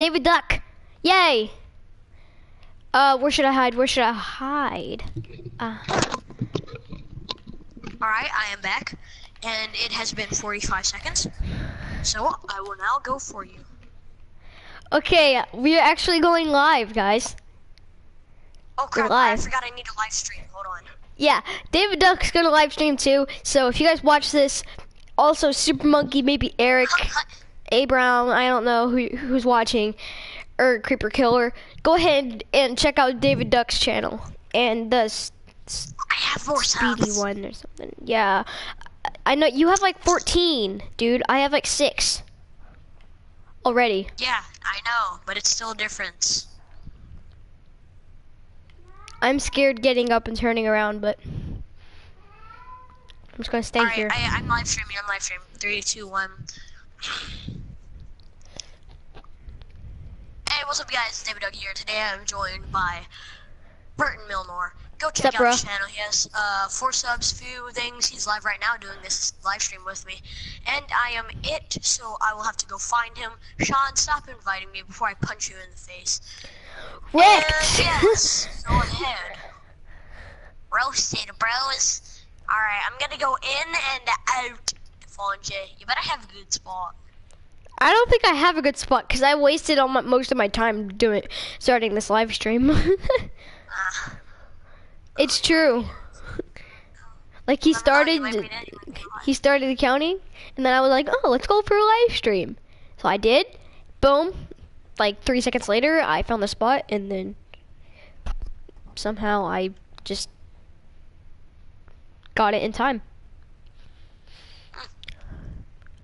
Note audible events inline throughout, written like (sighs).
David Duck. Yay. Uh, where should I hide? Where should I hide? Uh, Alright, I am back. And it has been 45 seconds. So I will now go for you. okay, we are actually going live, guys. Oh crap, live. I forgot I need a live stream. Hold on. Yeah, David Duck's gonna live stream too. So if you guys watch this, also Super Monkey, maybe Eric, (laughs) A Brown, I don't know who who's watching, or Creeper Killer, go ahead and check out David Duck's channel and the s- s- I have more speedy subs. one or something. Yeah, I- know you have like 14, dude. I have like six already. Yeah, I know, but it's still a difference. I'm scared getting up and turning around, but I'm just gonna stay here. I, I'm live streaming. I'm live streaming. Three, two, one. Hey, what's up, guys? It's David Doug here. Today I'm joined by Burton Milnor. Go check up, out bro? his channel. He has uh, four subs, few things. He's live right now doing this live stream with me. And I am it, so I will have to go find him. Sean, stop inviting me before I punch you in the face. And (laughs) yes, go ahead. Roasted, bros. Alright, I'm gonna go in and out. Fallen J, you better have a good spot. I don't think I have a good spot because I wasted all my, most of my time doing starting this live stream. Ah, (laughs) it's true. Like he I'm not, you might started, be dead, you might be alive. he started accounting, and then I was like, oh, let's go for a live stream. So I did. Boom. Like three seconds later, I found the spot, and then somehow I just got it in time.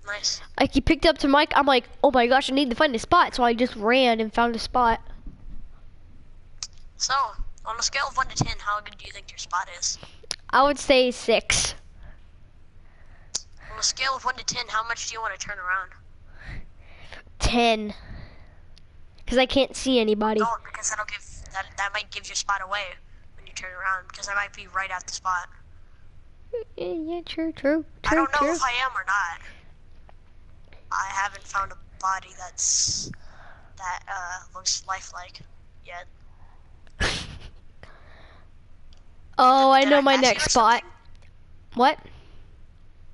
Nice. Like he picked up to Mike. I'm like, oh my gosh, I need to find a spot. So I just ran and found a spot. So, on a scale of 1 to 10, how good do you think your spot is? I would say six. On a scale of 1 to 10, how much do you want to turn around? Ten. Because I can't see anybody. Don't, because that'll give, that, that might give your spot away when you turn around, because I might be right at the spot. Yeah, yeah, true, true, I don't know true. if I am or not. I haven't found a body that's, that, uh, looks lifelike yet. (laughs) Oh, I Did know my next spot. something? What?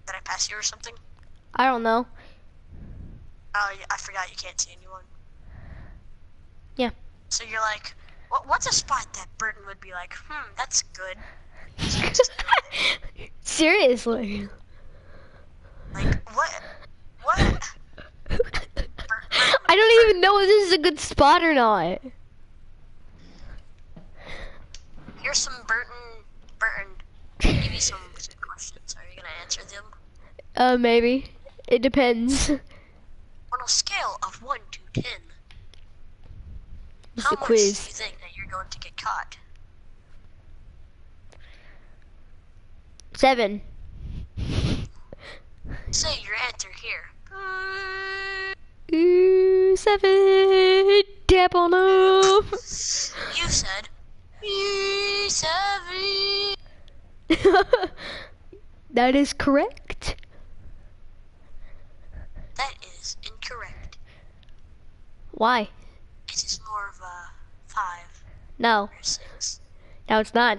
Did I pass you or something? I don't know. Oh, yeah, I forgot you can't see anyone. Yeah. So you're like, what, what's a spot that Burton would be like, hmm, that's good. (laughs) Seriously. Like, what? What? I don't even know if this is a good spot or not. here's some Burton, Burton. Give you some questions. Are you gonna answer them? Uh, maybe. It depends. On a scale of one to ten, It's how much do you think that you're going to get caught? Seven. Say your answer here. Ooh, seven. Tap no. You said. "Eh, Seven. (laughs) that is correct. That is incorrect. Why? It is more of a five No, or six. no, it's not.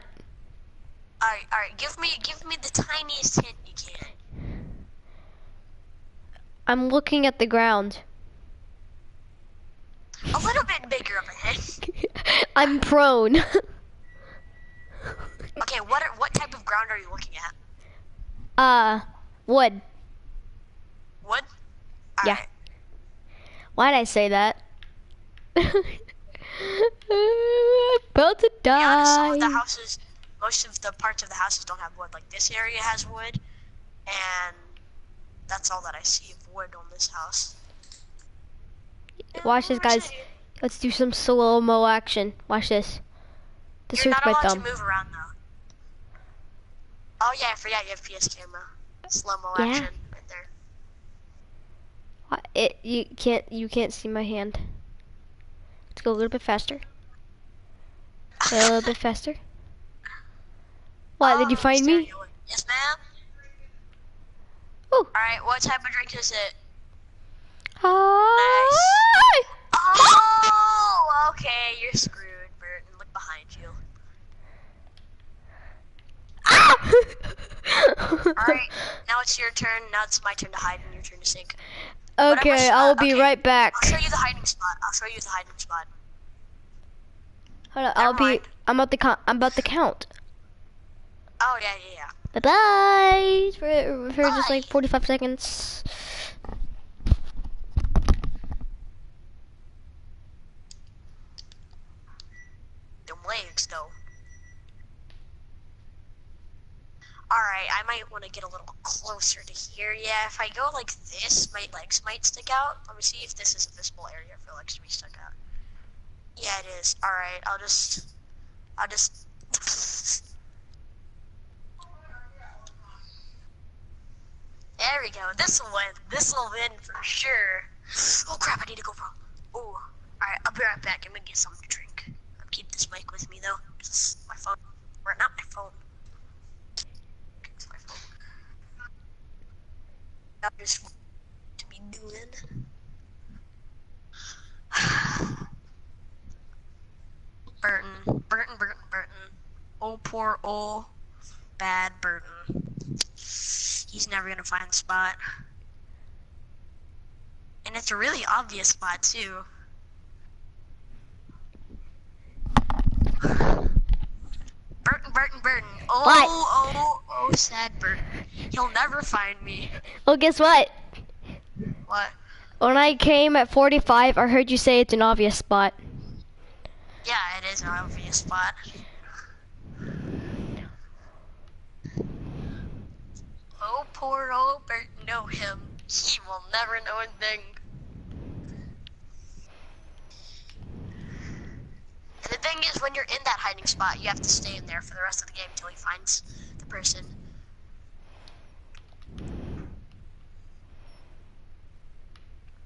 Alright, alright, give me give me the tiniest hint you can. I'm looking at the ground. A little bit bigger of a hint. (laughs) I'm prone. (laughs) Okay, what are, what type of ground are you looking at? uh, wood. Wood? Yeah. Alright. Why'd I say that? (laughs) About to be honest, some of the houses, most of the parts of the houses don't have wood. Like this area has wood, and that's all that I see of wood on this house. Watch this, guys. Let's do some slow mo action. Watch this. This You're hurts my thumb. move around though. Oh yeah, I forgot you have PS camera. Slow mo Yeah. action right there. It you can't you can't see my hand. Let's go a little bit faster. A little bit (laughs) faster. What? Did you Oh, find me? Yes, ma'am. Ooh. Alright, what type of drink is it? Hi. Oh, Oh, okay, you're screwed, Burton. Look behind you. Ah! Alright, (laughs) now it's your turn. Now it's my turn to hide and your turn to sink. okay, Whatever I will be okay. right back. I'll show you the hiding spot. I'll show you the hiding spot. Hold on, I'll Never be. I'm about to count. I'm about to count. Oh, yeah, yeah, yeah. Bye bye for, for just like 45 seconds. The legs, though. Alright, I might want to get a little closer to here. Yeah, if I go like this, my legs might stick out. Let me see if this is a visible area for legs to be stuck out. Yeah, it is. Alright, I'll just... I'll just... There we go. This will win. This will win for sure. Oh crap, I need to go, bro. Oh, alright, I'll be right back. I'm gonna get something to drink. I'll keep this mic with me though. Is my phone. Or not my phone. It's my phone. I to be doing. (sighs) Burton, Burton, Burton, Burton. Oh, poor old bad Burton. He's never gonna find the spot. And it's a really obvious spot too. Burton, Burton, Burton. Oh, What? oh, oh, sad Burton. He'll never find me. Well, guess what? What? When I came at 45, I heard you say it's an obvious spot. Yeah, it is an obvious spot. Oh, poor old Burton. Know him. He will never know a thing. And the thing is, when you're in that hiding spot, you have to stay in there for the rest of the game until he finds the person.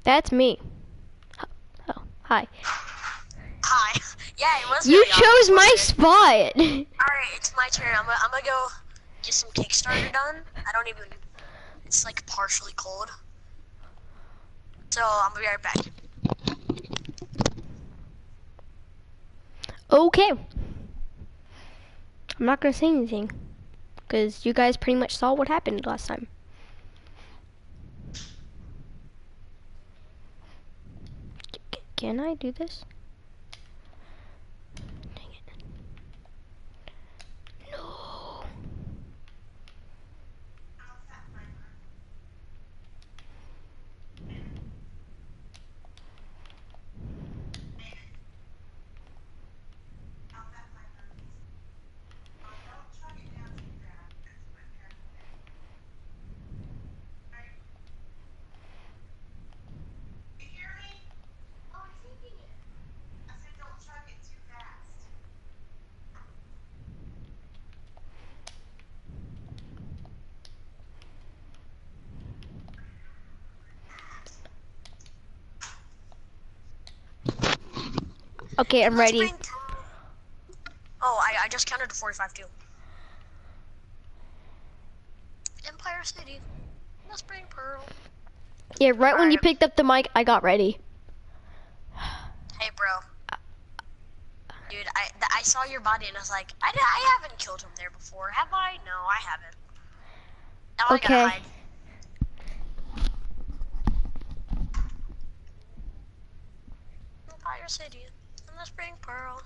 That's me. Oh, hi. Hi. (laughs) Yeah, it was. You really chose my spot. (laughs) Alright, it's my turn. I'm gonna, I'm gonna go get some Kickstarter done. I don't even. It's like partially cold. So I'm gonna be right back. Okay. I'm not gonna say anything. Because you guys pretty much saw what happened last time. Can I do this? Okay, I'm Let's ready. Oh, I, I just counted to 45 too. Empire City. Let's bring Pearl. Yeah, right when you picked up the mic, I got ready. Hey, bro. Dude, I I saw your body and I was like, I, I haven't killed him there before, have I? No, I haven't. Now I Okay. gotta hide. Empire City. Pearl.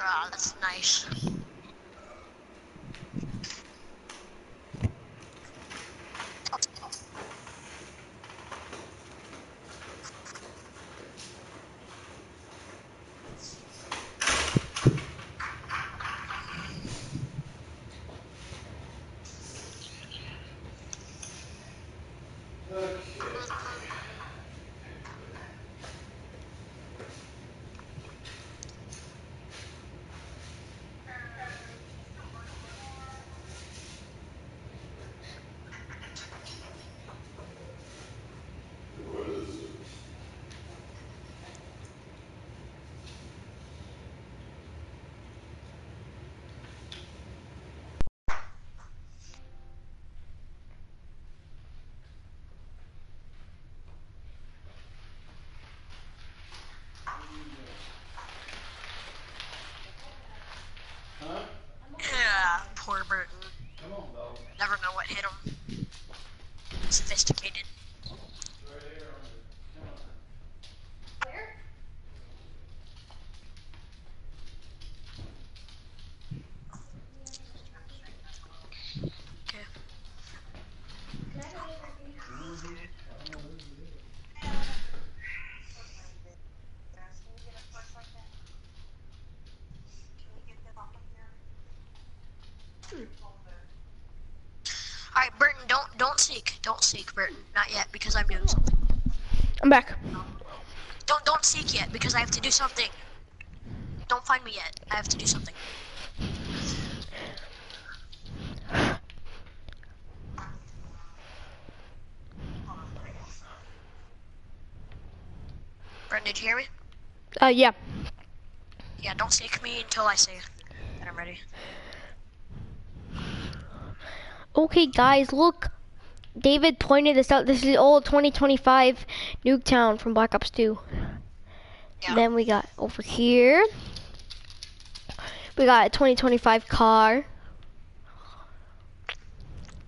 Ah, that's nice. Don't don't seek, don't seek, Burton, not yet, because I'm doing something. I'm back. Don't don't seek yet, because I have to do something. Don't find me yet. I have to do something. Burton, did you hear me? Uh, yeah. Yeah, don't seek me until I say that I'm ready. Okay, guys, look. David pointed this out. This is old 2025 Nuketown from Black Ops 2. Yeah. Then we got over here. We got a 2025 car.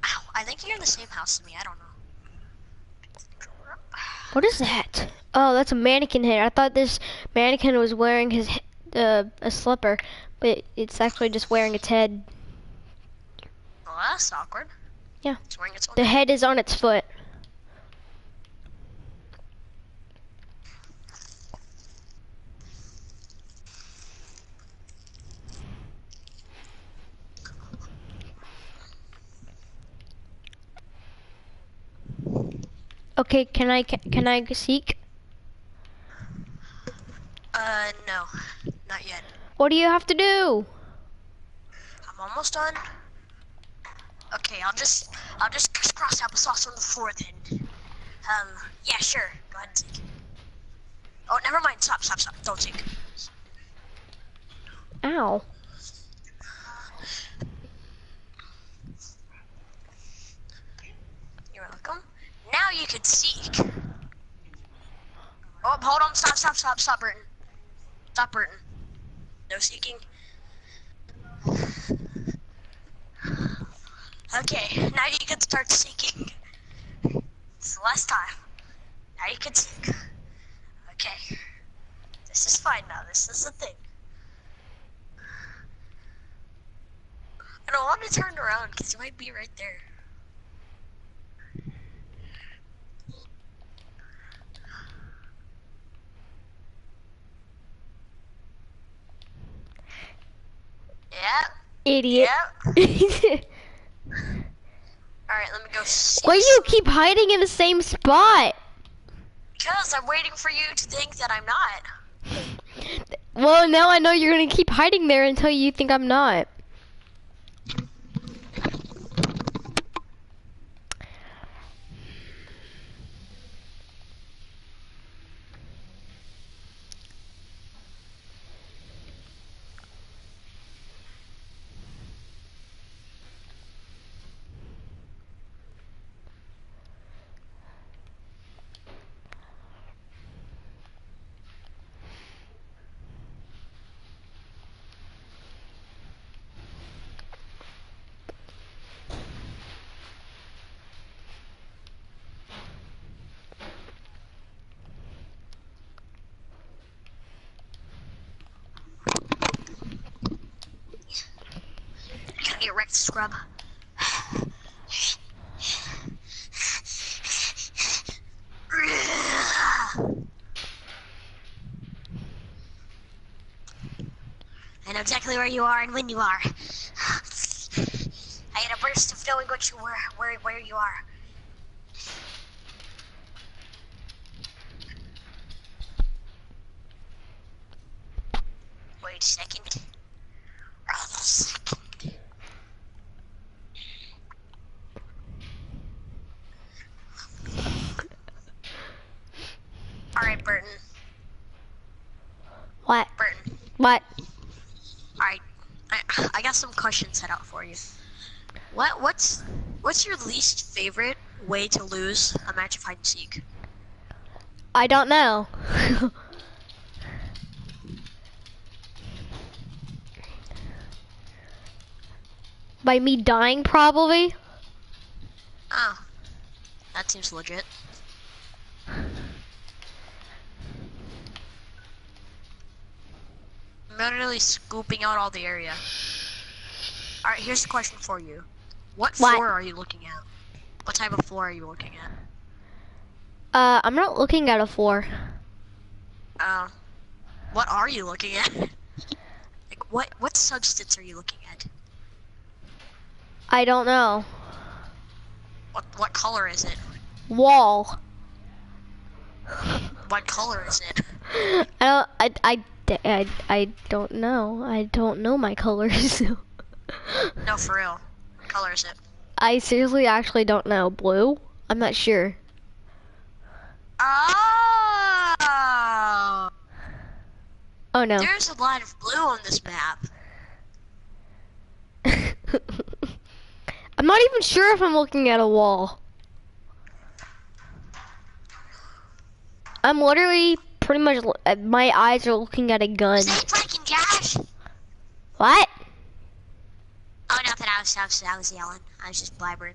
Ow, I think you're in the same house as me. I don't know. What is that? Oh, that's a mannequin head. I thought this mannequin was wearing his uh, a slipper, but it's actually just wearing its head. Well, that's awkward. Yeah. It's wearing its own. The head is on its foot. Okay, can I can I seek? Uh, no, not yet. What do you have to do? I'm almost done. Okay, I'll just I'll just cross applesauce on the floor then. Um, yeah, sure. Go ahead and take. Oh, never mind. Stop, stop, stop. Don't take. Ow. You're welcome. Now you can seek. Oh, hold on. Stop, stop, stop, stop, Burton. Stop, Burton. No seeking. Okay, now you can start seeking. It's the last time. Now you can seek. Okay. This is fine now. This is the thing. I don't want to turn around because you might be right there. Yeah. Idiot. Yeah. (laughs) All right, let me go. Why do you keep hiding in the same spot? Because I'm waiting for you to think that I'm not. Well, now I know you're gonna keep hiding there until you think I'm not. You gotta get wrecked, scrub. I know exactly where you are and when you are. I had a burst of knowing what you were, where, where you are. Wait a second. Wait a second. All right, Burton. What? Burton. What? All right. I, I got some questions set out for you. What what's what's your least favorite way to lose a match of hide and seek? I don't know. By me dying, probably. Oh. That seems legit. Literally scooping out all the area. Alright, here's a question for you. What What? floor are you looking at? What type of floor are you looking at? Uh, I'm not looking at a floor. Uh, what are you looking at? (laughs) like, what what substance are you looking at? I don't know. What what color is it? Wall. What color is it? (laughs) I don't. I. I. I, I don't know. I don't know my (laughs) colors. No, for real. What color is it? I seriously actually don't know. Blue? I'm not sure. Oh, Oh no. there's a lot of blue on this map. (laughs) I'm not even sure if I'm looking at a wall. I'm literally pretty much. uh, My eyes are looking at a gun. Is that freaking Josh? What? Oh, nothing. I was, I was, I was yelling. I was just blabbering.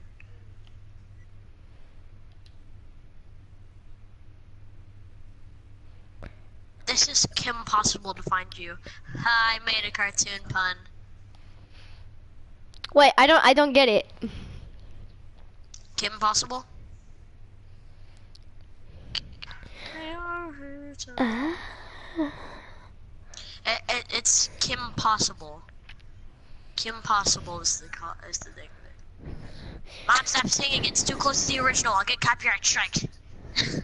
This is Kim Possible to find you. I made a cartoon pun. Wait, I don't. I don't get it. Kim Possible? Uh, It, it, it's Kim Possible. Kim Possible is the is the thing. Mom, stop singing. It's too close to the original. I'll get copyright strike. (laughs)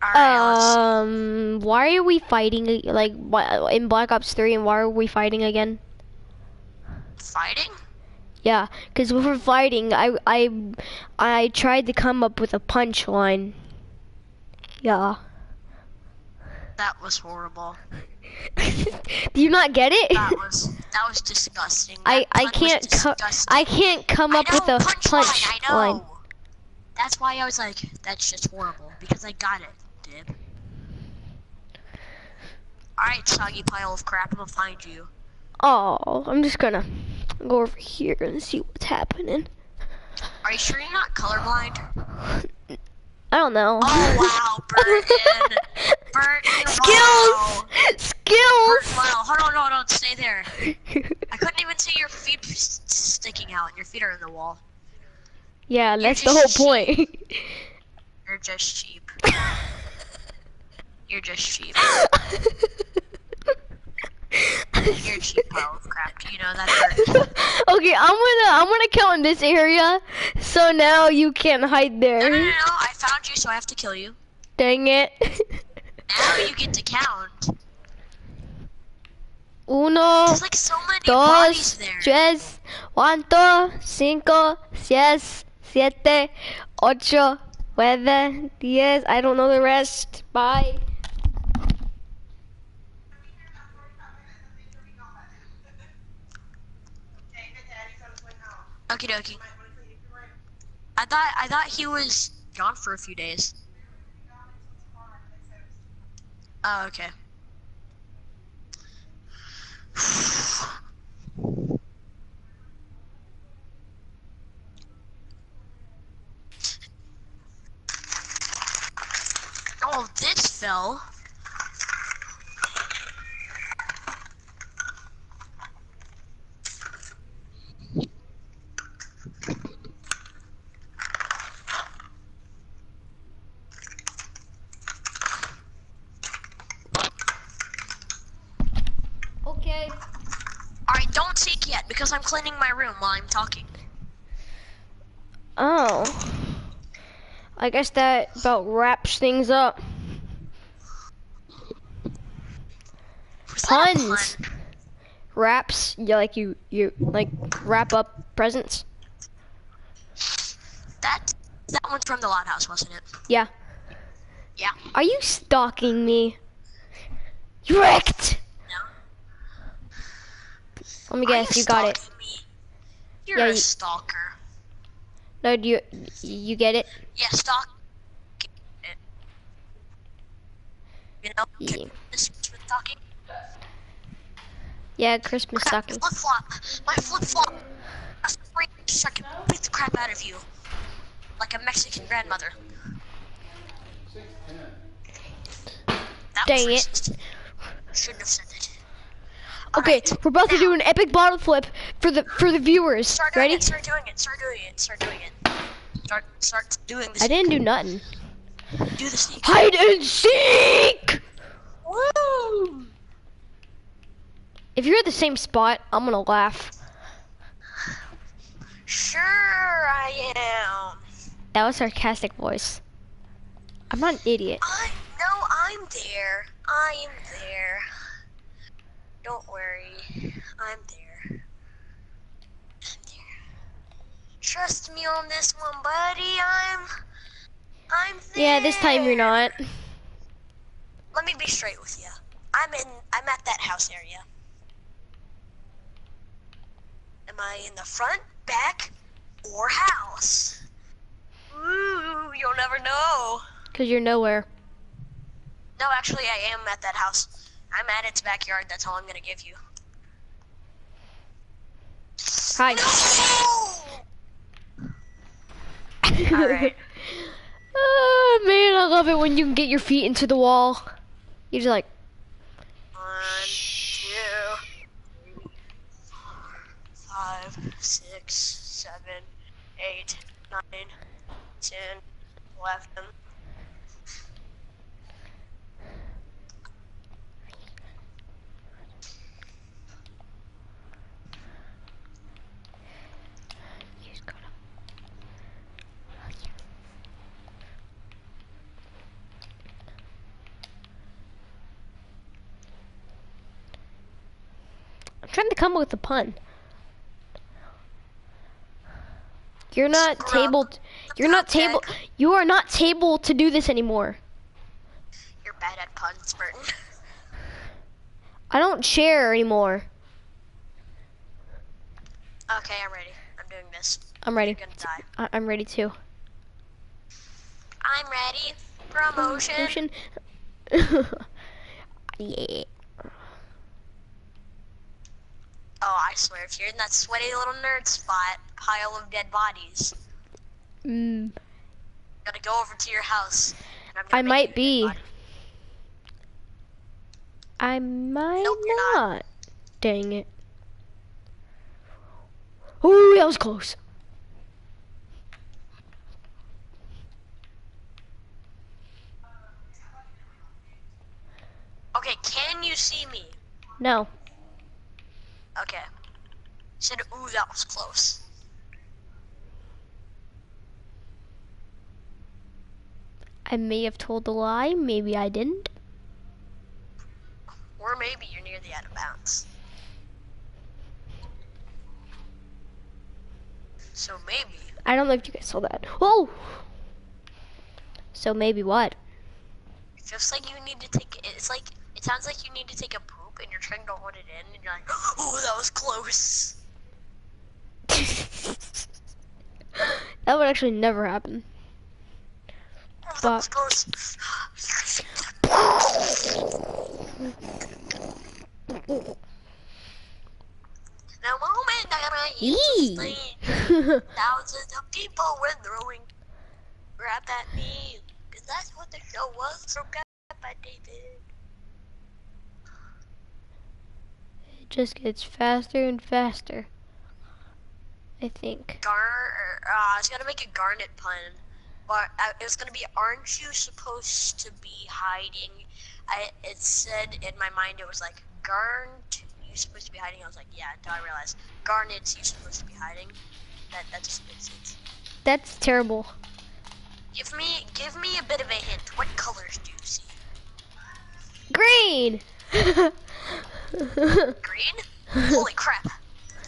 Alright, um, why are we fighting? Like, in Black Ops 3, and why are we fighting again? Fighting? Yeah, because we were fighting. I, I, I tried to come up with a punchline. Yeah. That was horrible. (laughs) Do you not get it? That was that was disgusting. I, That I was can't co- disgusting. I can't come I up with a punchline, punch I line. That's why I was like, that's just horrible because I got it, Dib. Alright, soggy pile of crap, I'm gonna find you. Oh, I'm just gonna go over here and see what's happening. Are you sure you're not colorblind? I don't know. Oh wow, (laughs) Burton. Burton, (laughs) Skills! wow. Burton, Skills! wow. Hold on, hold on, stay there. (laughs) I couldn't even see your feet sticking out. Your feet are in the wall. yeah, You're that's the whole just point. You're just cheap. You're just cheap. You're a cheap pile of crap. You know that? Okay, I'm gonna I'm gonna kill in this area, so now you can't hide No, no, no, there. no. I found you, so I have to kill you. Dang it. Now you get to count. Uno, There's like so many dos, there. tres, cuatro, cinco, seis, siete, ocho, nueve, diez. I don't know the rest. Bye. Okie dokie. I thought I thought he was gone for a few days. Oh, okay. (sighs) Oh, this fell. Okay. Alright, don't seek yet because I'm cleaning my room while I'm talking. Oh. I guess that about wraps things up. Was that a Puns. pun? Wraps, yeah, like you, you, like wrap up presents. That that one's from the Loud House, wasn't it? Yeah. Yeah. Are you stalking me? You wrecked. Let me guess, you got it. Me? You're Yeah, a you- stalker. No, do you, you get it? Yeah, stalk. You know, Yeah. with talking. Yeah, Christmas Crap, stocking. flip flop. My flip flop. I can beat the crap out of you. Like a Mexican grandmother. That Dang it. Shouldn't have said it. Okay, Alright, we're about to do an epic bottle flip for the for the viewers. Start doing Ready? it, start doing it, start doing it, start doing it. Start, start doing this. I didn't do nothing. do the sneak. Hide and seek. Woo! If you're at the same spot, I'm gonna laugh. Sure I am. That was sarcastic voice. I'm not an idiot. I know I'm there. I'm there. Don't worry. I'm there. I'm there. Trust me on this one, buddy. I'm I'm there. Yeah, this time you're not. Let me be straight with you. I'm in I'm at that house area. Am I in the front, back, or house? Ooh, you'll never know. Cause you're nowhere. No, actually, I am at that house. I'm at its backyard. That's all I'm gonna give you. Hi. No! (laughs) Alright. oh man, I love it when you can get your feet into the wall. You're just like, One, two, three, four, five, six, seven, eight, nine, ten, eleven. Trying to come up with a pun. You're not table. You're not table. You are not table to do this anymore. You're bad at puns, Burton. I don't share anymore. Okay, I'm ready. I'm doing this. I'm ready. You're gonna die. I- I'm ready too. I'm ready. Promotion. Motion. (laughs) yeah. Oh, I swear, if you're in that sweaty little nerd spot, pile of dead bodies, Mm, gotta go over to your house. And I'm gonna I might you a dead be. I might Nope, not. not. Dang it. Oh, that was close. Okay, can you see me? No. Okay. Said, ooh, that was close. I may have told a lie. Maybe I didn't. Or maybe you're near the out of bounds. So maybe. I don't know if you guys saw that. Whoa! So maybe what? It feels like you need to take. It's like it sounds like you need to take a poop, and you're trying to hold it in, and you're like, (gasps) "Oh, that was close." (laughs) that would actually never happen. That was Fuck. close. The moment I (laughs) thousands of people were throwing crap at me, cause that's what the show was. At David. it just gets faster and faster. I think. Gar, uh, I was gonna make a Garnet pun, but uh, it was gonna be, aren't you supposed to be hiding? I it said in my mind it was like Garnt, you supposed to be hiding. I was like, yeah, until I realized Garnet's you supposed to be hiding. That that just makes sense. That's terrible. Give me give me a bit of a hint. What colors do you see? Green! (laughs) Green? Holy crap!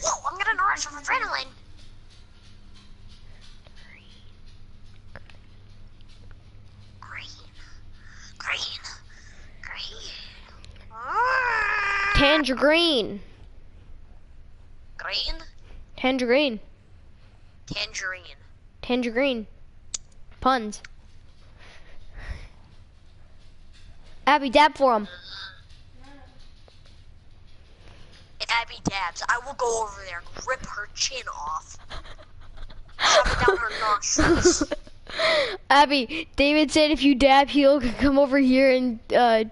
Whoa, I'm getting a rush of adrenaline. Green, green, green. Tangerine. Green, Tangerine. tangerine. Tangerine. Puns. Abby, dab for him. If Abby dabs, I will go over there and rip her chin off. down her nostrils. (laughs) Abby, David said if you dab, he'll come over here and uh,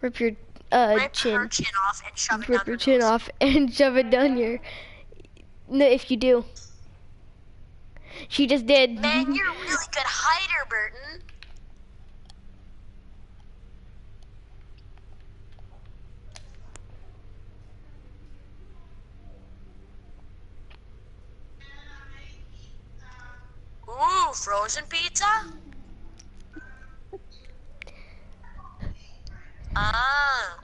rip your uh, Rip chin. her chin off and shove it rip down your her chin nose. off and (laughs) shove it down your. No, if you do. She just did. Man, you're a really good hider, Burton. Ooh, frozen pizza? Ah.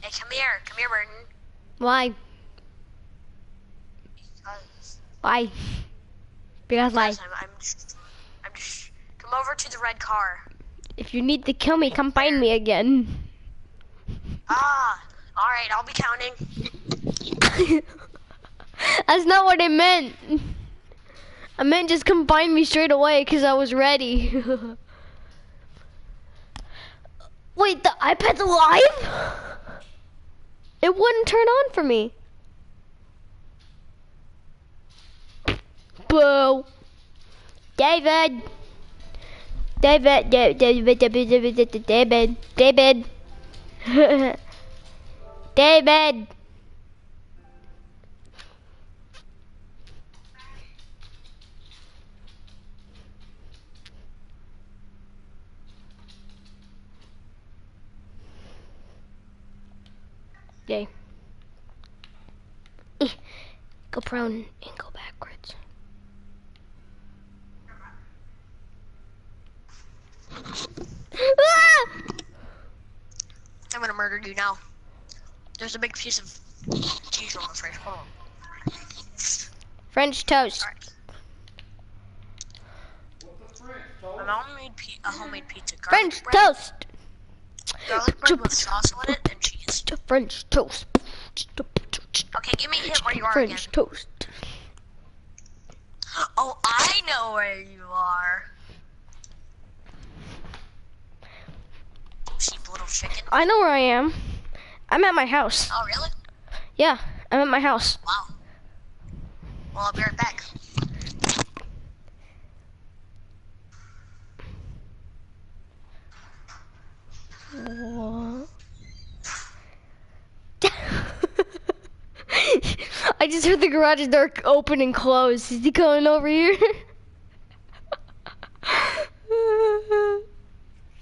Hey, come here. Come here, Burton. Why? Because Why? Because why? I'm, I'm just, I'm just, come over to the red car. If you need to kill me, come find me again. Ah, all right, I'll be counting. (laughs) That's not what I meant. I meant just come find me straight away because I was ready. (laughs) Wait, the iPad's alive? It wouldn't turn on for me. Boo. David. David, David, David, (laughs) David, David, David, David. David. Yay. Eh, Go prone and go backwards. Ah! I'm gonna murder you now. There's a big piece of cheese on the fridge. Hold on. French toast. My mom made a homemade pizza. Garlic French bread, toast. Garlic bread with sauce on it and cheese. French toast. Okay, give me a hint where you are again. French toast. Oh, I know where you are. Cheap little chicken. I know where I am. I'm at my house. Oh, really? Yeah, I'm at my house. Wow. Well, I'll be right back. What? I just heard the garage door open and close. Is he coming over here? (laughs)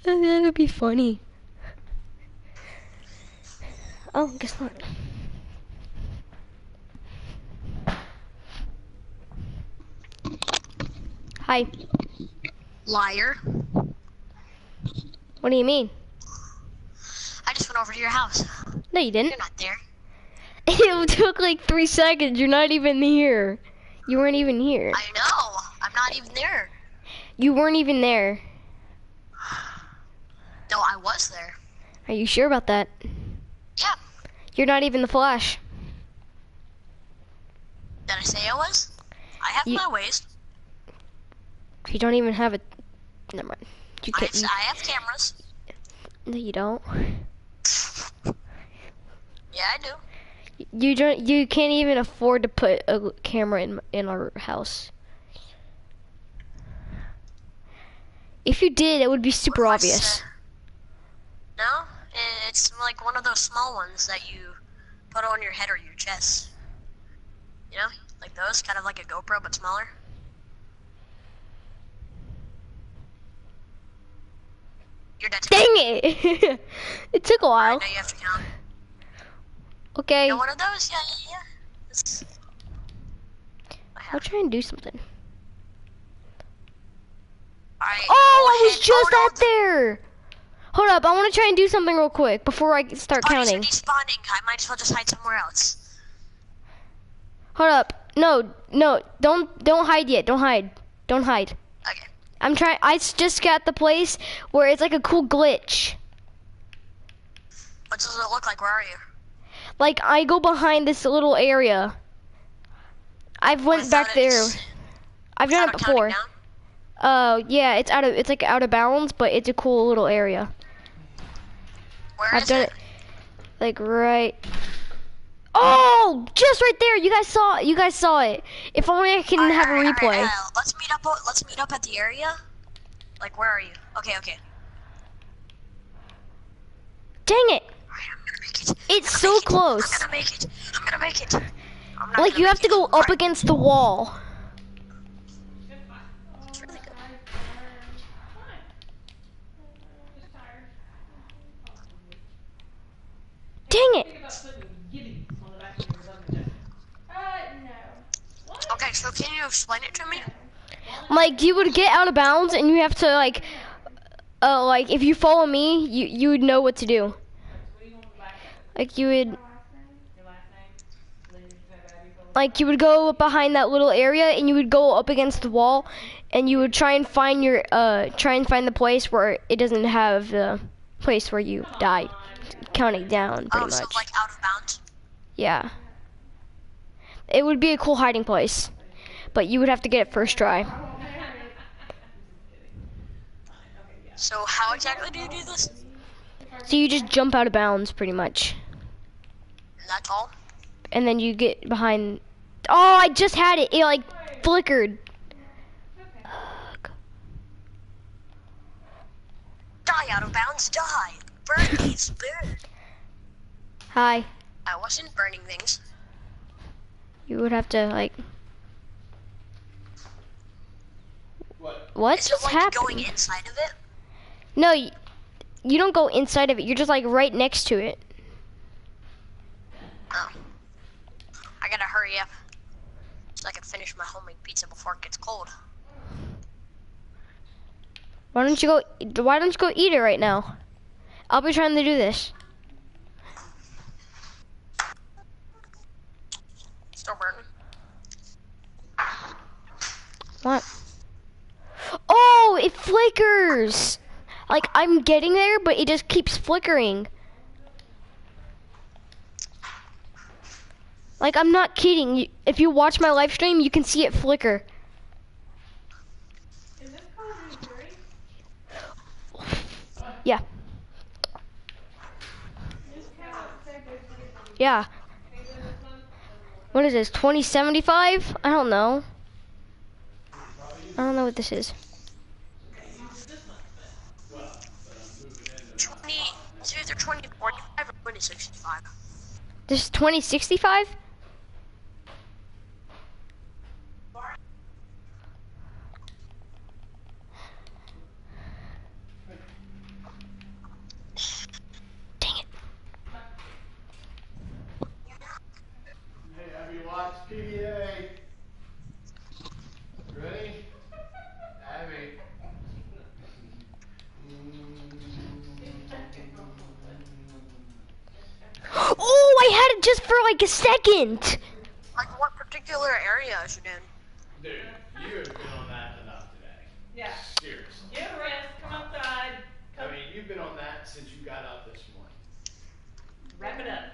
that would be funny. Oh, guess not. Hi. Liar. What do you mean? I just went over to your house. No, you didn't. You're not there. (laughs) It took like three seconds. You're not even here. You weren't even here. I know. I'm not even there. You weren't even there. No, I was there. Are you sure about that? Yeah. You're not even the Flash. Did I say I was? I have You- my ways. You don't even have a. Never mind. You I can't. have, I have cameras. no, you don't. (laughs) Yeah, I do. You don't. You can't even afford to put a camera in in our house. If you did, it would be super obvious. No, it's like one of those small ones that you put on your head or your chest. You know, like those, kind of like a GoPro but smaller. You're dead. Dang it! (laughs) it took a while. know you have to count. Okay, You know one of those? Yeah, yeah, yeah. I'll try and do something. Oh, I was just out there. Hold up, I want to try and do something real quick before I start. Oh, counting. despawning. I might as well just hide somewhere else. Hold up. No, no, don't don't hide yet. Don't hide. Don't hide. Okay. I'm trying. I just got the place where it's like a cool glitch. What does it look like? Where are you? Like I go behind this little area. I've went back there. I've done it before. Uh, yeah, it's out of it's like out of bounds, but it's a cool little area. Where I've is done it? it like right. Oh, just right there. You guys saw. You guys saw it. If only I can Alright, have a replay. alright, uh, let's meet up. Let's meet up at the area. Like, where are you? Okay, okay. Dang it! It's I'm so it. close. I'm gonna make it. I'm gonna make it. Like you have to go up against the wall. it's really good. Dang it! Okay, so can you explain it to me? Like you would get out of bounds, and you have to like, uh, like if you follow me, you you would know what to do. Like you would, like you would go behind that little area, and you would go up against the wall, and you would try and find your uh try and find the place where it doesn't have the place where you die, counting down pretty Oh, so much. like out of bounds. Yeah. It would be a cool hiding place, but you would have to get it first try. So how exactly do you do this? So you just jump out of bounds pretty much. That's all. And then you get behind Oh, I just had it. It like flickered. Ugh. Die out of bounds. Die. Burn (laughs) these. Burn. Hi. I wasn't burning things. You would have to like What? What Is just like happened? going inside of it? No, you, you don't go inside of it. You're just like right next to it. Oh. I gotta hurry up. So I can finish my homemade pizza before it gets cold. Why don't you go why don't you go eat it right now? I'll be trying to do this. Still burning. What? Oh, it flickers. Like I'm getting there, but it just keeps flickering. Like I'm not kidding. You- If you watch my live stream, you can see it flicker. Yeah. Yeah. What is this? 2075? I don't know. I don't know what this is. 20, it's either 2045 or 2065. This is 2065? Dang it. Hey, have you PBA? Ready? Abby. Oh, I had it just for like a second. Like what particular area is it in? Dude, you have been on that enough today. Yeah. Seriously. Get a rest, come outside, I mean, you've been on that since you got up this morning. wrap it up.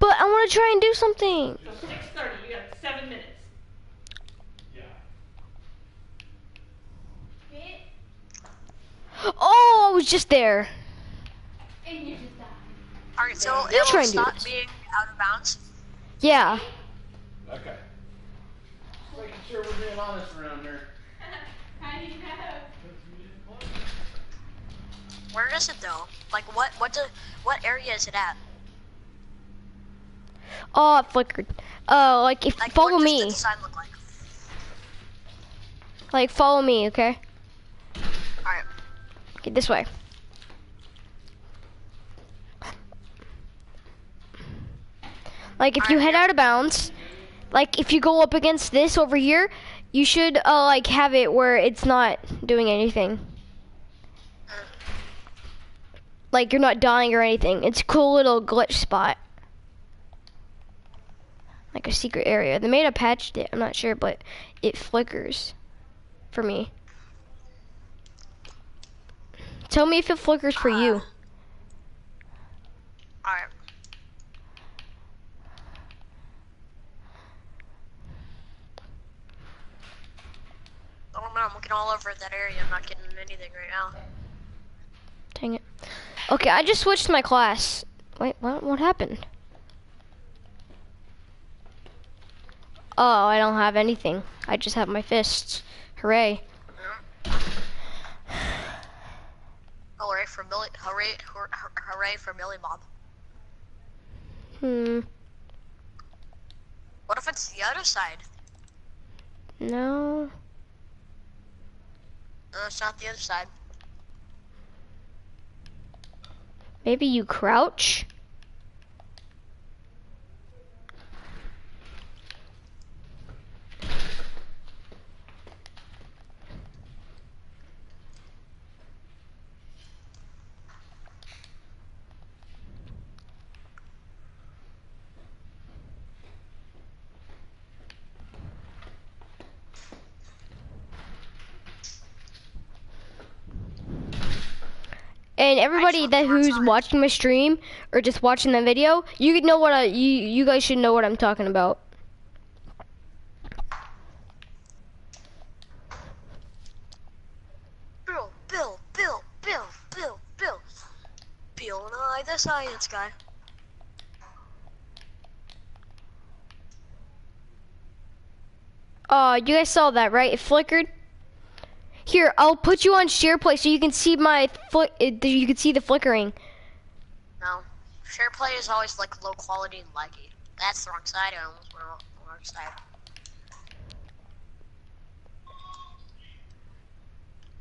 You got But I want to try and do something. till six thirty, you got seven minutes. Yeah. Oh, I was just there. Alright, so You it try will and stop this. being out of bounds. Yeah. Okay. Making sure we're being honest around here. (laughs) Where is it though? Like what what do, what area is it at? Oh, it flickered. Uh, like if Like follow me, the design look like? like follow me, okay? Alright. Get this way. Like if you Alright, head here. out of bounds, like if you go up against this over here, you should uh, like have it where it's not doing anything. Like you're not dying or anything. It's a cool little glitch spot. Like a secret area. They may have patched it, I'm not sure, but it flickers for me. Tell me if it flickers for you. Uh, alright. Oh, I don't I'm looking all over that area, I'm not getting anything right now. Dang it. Okay, I just switched my class. Wait, what? What happened? Oh, I don't have anything. I just have my fists. Hooray. (sighs) Hooray for Millie! Hooray! hooray- Hooray for Millie Bob! Hmm. What if it's the other side? No. No, it's not the other side. Maybe you crouch? And everybody that who's watching my stream or just watching the video, you know what I you you guys should know what I'm talking about. Bill, Bill, Bill, Bill, Bill, Bill. Bill and I, the science guy. Uh, you guys saw that, right? It flickered. Here, I'll put you on share play so you can see my flick. Uh, you can see the flickering. No. Share play is always like low quality and laggy. That's the wrong side. I almost went on the wrong side.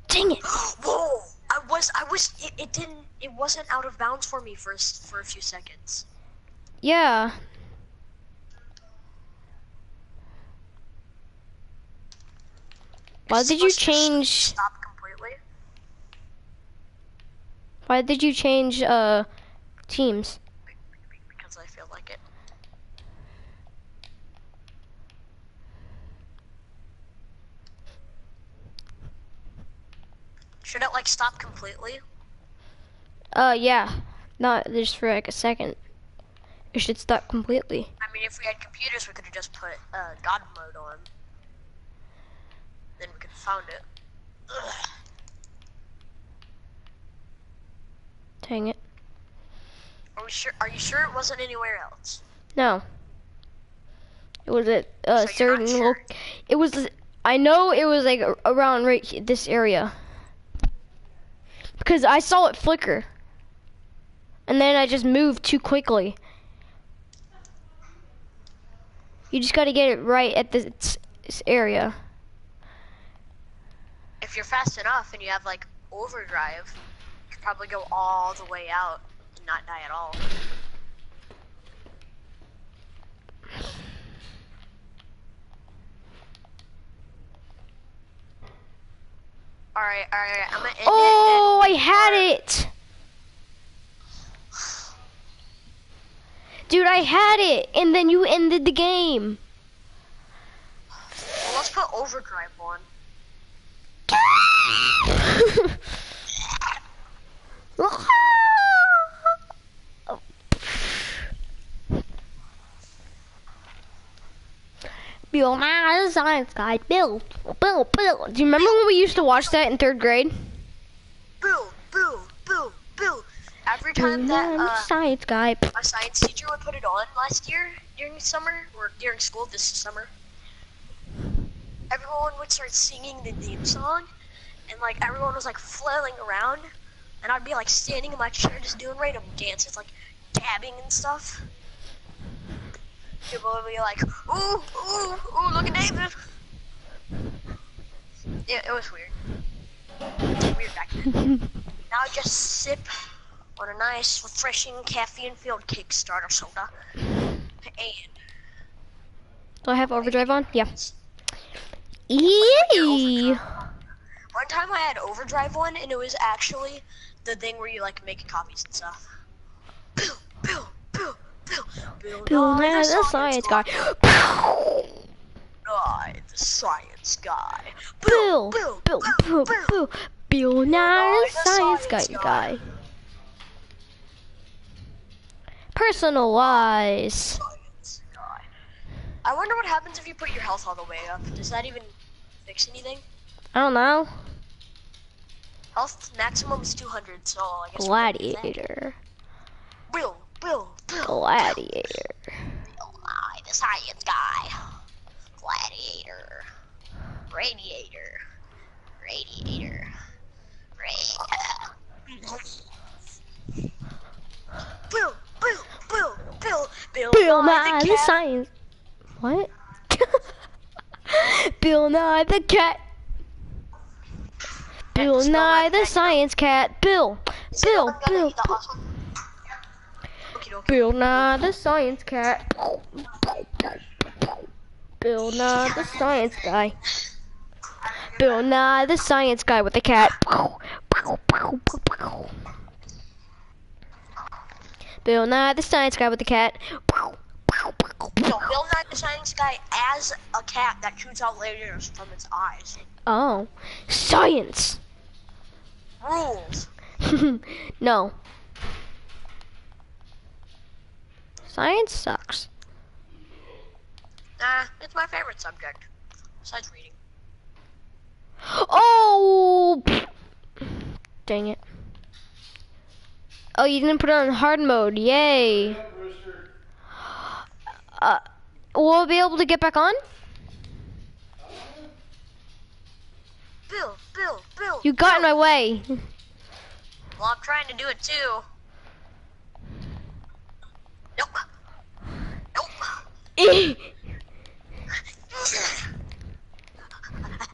Dang it! (gasps) Whoa! I was, I was, it, it didn't, it wasn't out of bounds for me for, for a few seconds. Yeah. Why did you supposed to s- change? Stop completely. Why did you change uh teams? Be- be- Because I feel like it. Should it like stop completely? Uh, yeah. Not just for like a second. It should stop completely. I mean, if we had computers, we could have just put uh, God mode on. Then we can found it. Ugh. Dang it. Are we sure? Are you sure it wasn't anywhere else? No. It was at a So certain. sure? It was. I know it was like around right he- this area. Because I saw it flicker. And then I just moved too quickly. You just gotta get it right at this area. If you're fast enough and you have like overdrive, you could probably go all the way out and not die at all. All right, all right, I'm gonna end Oh, it. I had it! Dude, I had it! And then you ended the game. Well, let's put overdrive on. (laughs) Bill my science guy. Bill, Bill, Bill. Do you remember when we used to watch that in third grade? Boo, boo, boo, boo. Every time that uh, science guy. my science teacher would put it on last year during summer or during school this summer. Everyone would start singing the theme song, and like everyone was like flailing around, and I'd be like standing in my chair just doing random dances, like dabbing and stuff. People would be like, "Ooh, ooh, ooh, look at David." Yeah, it was weird. Weird back then. (laughs) Now I just sip on a nice, refreshing caffeine-filled Kickstarter soda. And Do I have overdrive on? Yeah. Eee. one time I had overdrive one, and it was actually the thing where you like make copies and stuff. Bill, Bill, Bill, Bill, Bill, Bill Nye, Nye, the science guy. Nye, the science guy. Bill, Bill, Bill, Bill, Bill. Bill Nye, the science guy. guy. Personalize. I wonder what happens if you put your health all the way up. Does that even fix anything? I don't know. Health maximum is 200, so I guess. we're gonna do that. Gladiator. Bill, Bill, Bill. Gladiator. Bill Nye, the science guy. Radiator. Radiator. Radiator. Radiator. Bill, Bill, Bill, Bill, Bill, Bill Nye the the. Science. What? (laughs) Bill Nye the cat. Bill Nye the. Science Cat. Bill. Bill. Bill. be the awesome? Okie dokie. Bill Nye the Science Cat. Bill Nye the Science Guy. Bill Nye the Science Guy with the cat. Bill Nye the Science Guy with the cat. No, Bill Nye the Science Guy as a cat that shoots out lasers from its eyes. Oh, science. Rules. (laughs) no. Science sucks. Nah, it's my favorite subject. Besides reading. Oh! Dang it. Oh, you didn't put it on hard mode. Yay. Uh, we'll be able to get back on? Bill, Bill, Bill. You got in my way. Well, I'm trying to do it too. Nope. Nope. (laughs)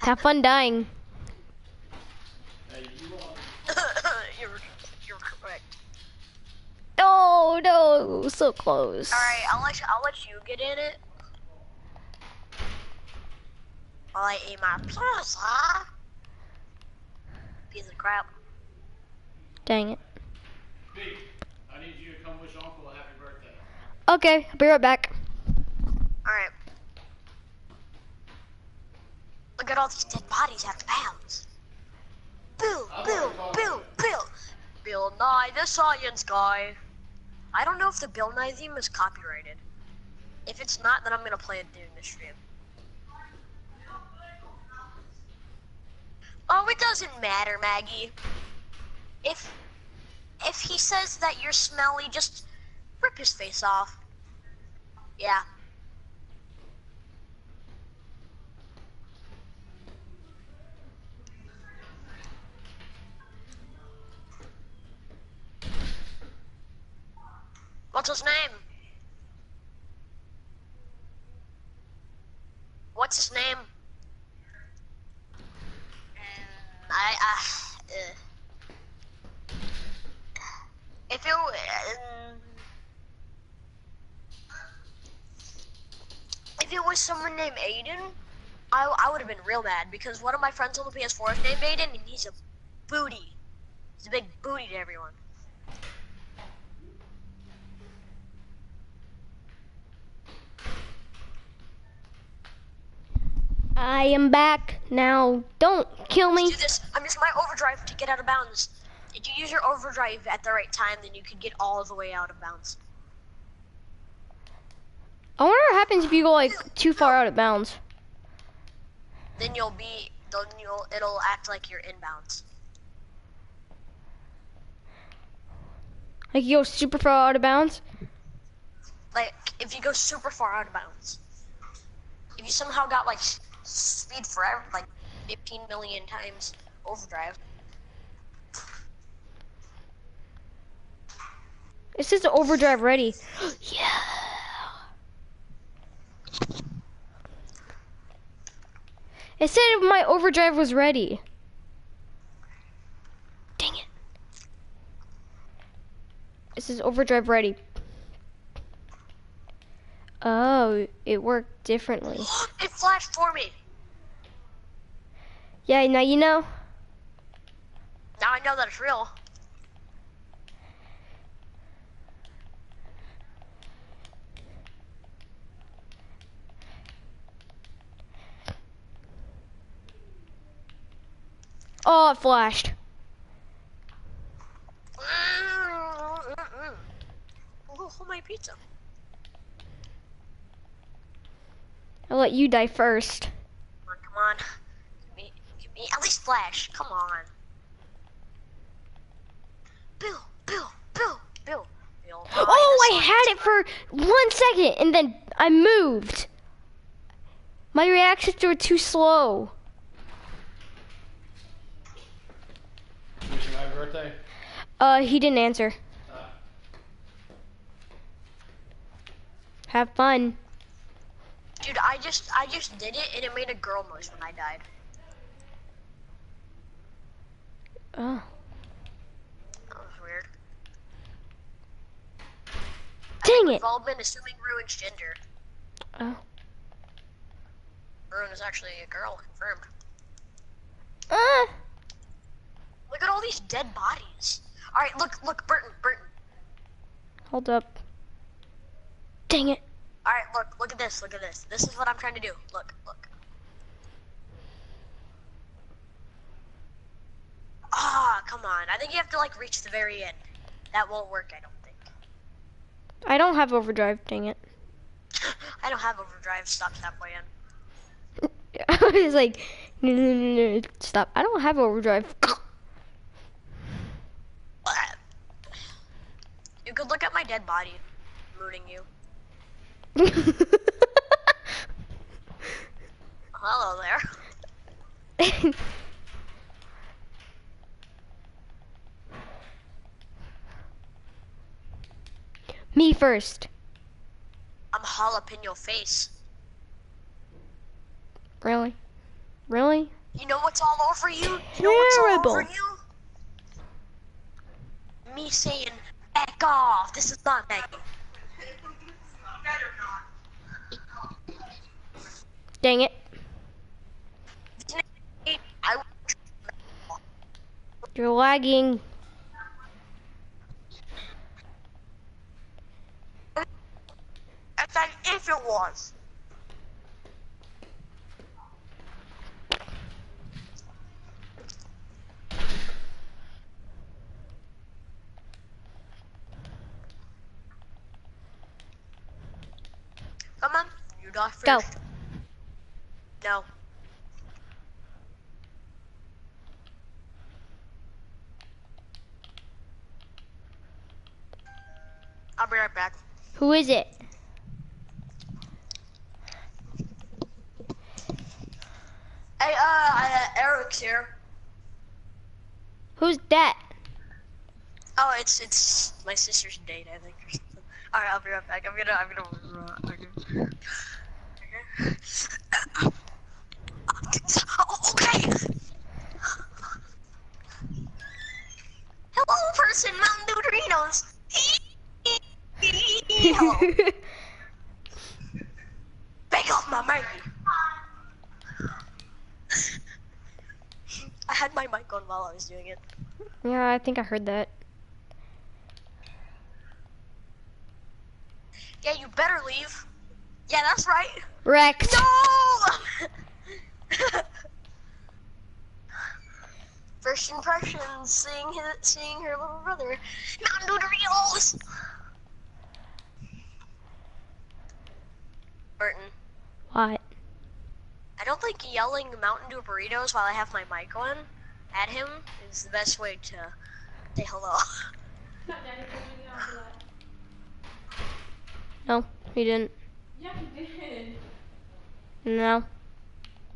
Have fun dying. No, no, so close. All right, I'll let you, I'll let you get in it. While I eat my pizza. Piece of crap. Dang it. B, I need you to come wish Uncle a happy birthday. Okay, I'll be right back. All right. Look at all these dead bodies out of bounds. Bill, I'm Bill, already Bill, Bill. Bill Nye the Science Guy. I don't know if the Bill Nye theme is copyrighted. If it's not, then I'm gonna play it during the stream. Oh, it doesn't matter, Maggie. If if he says that you're smelly, just rip his face off. Yeah. What's his name? What's his name? I, uh, uh, if it, w- um, if it was someone named Aiden, I, I would have been real mad because one of my friends on the PS4 is named Aiden and he's a booty. He's a big booty to everyone. I am back now. Don't kill me. Let's do this. I'm using my overdrive to get out of bounds. If you use your overdrive at the right time, then you can get all the way out of bounds. I wonder what happens if you go like too far out of bounds. Then you'll be, then you'll, it'll act like you're in bounds. Like you go super far out of bounds. Like if you go super far out of bounds. If you somehow got like speed forever, like 15 million times overdrive. It says overdrive ready. (gasps) yeah. It said my overdrive was ready. Dang it. It says overdrive ready. Oh, it worked differently. (gasps) it flashed for me. Yeah, now you know. Now I know that it's real. Oh, it flashed. Mm, mm, mm, hold my pizza. I'll let you die first. Come on, come on. Give me, give me at least flash. Come on. Bill, Bill, Bill, Bill. Bill (gasps) Oh, I had it for one second and then I moved. My reactions were too slow. Wishing my birthday. Uh, he didn't answer. Uh, Have fun. Dude, I just I just did it and it made a girl noise when I died. Oh. That was weird. Dang it. We've all been assuming Ruin's gender. Oh. Ruin is actually a girl, confirmed. Ah. Look at all these dead bodies. Alright, look, look, Burton, Burton. Hold up. Dang it. Alright, look, look at this, look at this. This is what I'm trying to do. Look, look. Ah, come on. I think you have to like reach the very end. That won't work, I don't think. I don't have overdrive, dang it. (laughs) I don't have overdrive, stops halfway in. I was like, no, no, no, no, stop. I don't have overdrive. (laughs) You could look at my dead body, mooning you. Hello there. (laughs) Me first. I'm jalapeno face. Really? Really? You know what's all over you? You know what's all over Terrible. you? Me saying, back off. This is not begging. Dang it. You're lagging. If it was. Come on, you die first. Go. No. I'll be right back. Who is it? Hey, uh, uh, Eric's here. Who's that? Oh, it's it's my sister's date, I think, or something. All right, I'll be right back. I'm gonna I'm gonna. Uh, okay. Oh, okay. Hello, person, Mountain Dew Doritos. Hello. Back off my mic. I had my mic on while I was doing it. yeah, I think I heard that. Yeah, you better leave. Yeah, that's right. Rex. No! (laughs) First impressions, seeing his, seeing her little brother. Mountain Dew Doritos! Burton, What? I don't think yelling Mountain Dew burritos while I have my mic on at him is the best way to say hello. Not Daddy told me to get off of that. No, he didn't. Yeah, he did. No.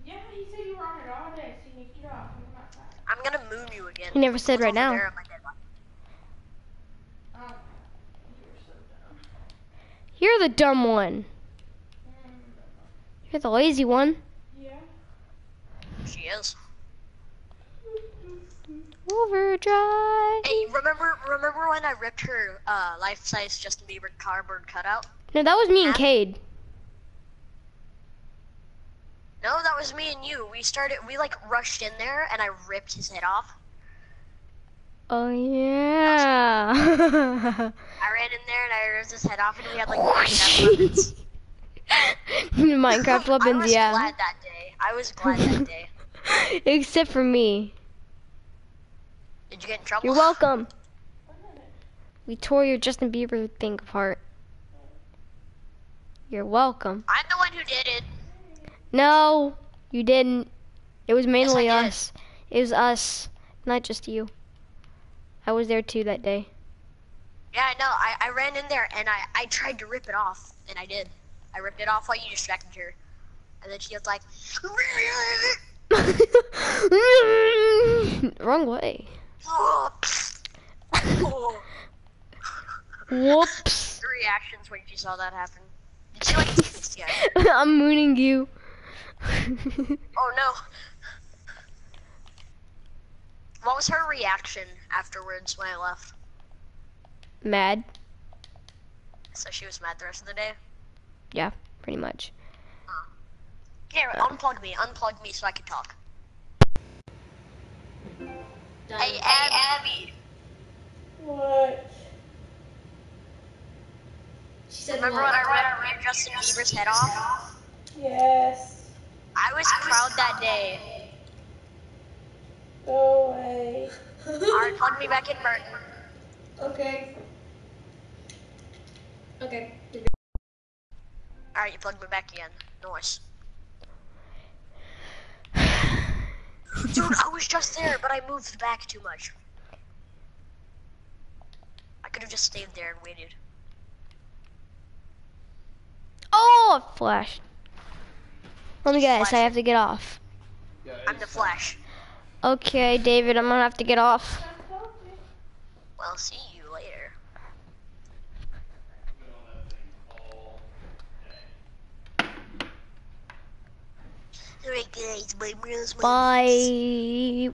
Yeah, he said you were on it all day, so you need to get off and come outside. I'm gonna moon you again. He never said Look right now. there at my dead body. Oh, you're so dumb. You're the dumb one. You're the lazy one. yeah. She is. Overdrive. Hey, remember remember when I ripped her uh, life-size Justin Bieber cardboard cutout? No, that was me and? Cade. No, that was me and you. We started. We like rushed in there, and I ripped his head off. Oh yeah. (laughs) I ran in there and I ripped his head off, and we had like (laughs) Minecraft (laughs) weapons. Minecraft I was yeah. glad that day. I was glad that day. Except for me. Did you get in trouble? You're welcome. We tore your Justin Bieber thing apart. You're welcome. I'm the one who did it. No, you didn't. It was mainly Yes, us. It was us, not just you. I was there too that day. Yeah, I know. I, I ran in there and I, I tried to rip it off, and I did. I ripped it off while you distracted her. and then she was like, (laughs) (laughs) Wrong way. Whoops. (laughs) The reactions when she saw that happen. (laughs) Did she like this yet? I'm mooning you. Oh no. What was her reaction afterwards when I left? Mad. So she was mad the rest of the day? Yeah, pretty much. Here, oh. unplug me, unplug me so I can talk. Hey, Abby. What? She said, Remember when I ripped Justin Bieber's head off? Yes. I was proud that day. Go away. Alright, (laughs) plug me back in, Burton. Okay. Okay. Alright, you plugged me back in. Nice. Dude, I was just there, but I moved back too much. I could have just stayed there and waited. Oh, flash. Let me guess, I have to get off. Yeah, I'm the Flash. Okay, David, I'm gonna have to get off. Well, see you later. been on that thing all day. Alright, guys, my Bye.